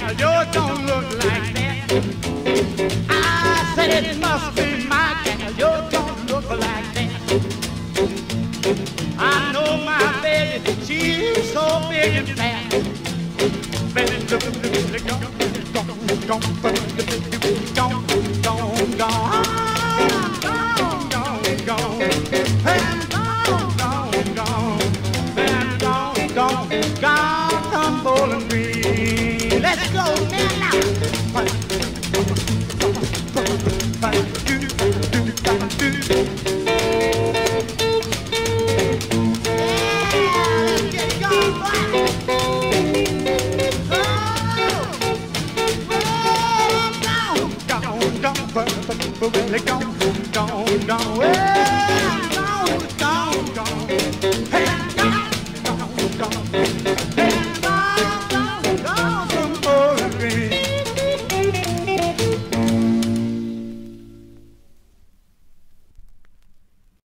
Yours don't look like that. I said it must be my gal. Yours don't look like that. I know my baby. She's so big and fat. Baby, look, look, look, gone, gone, gone, gone, But go, they gone, go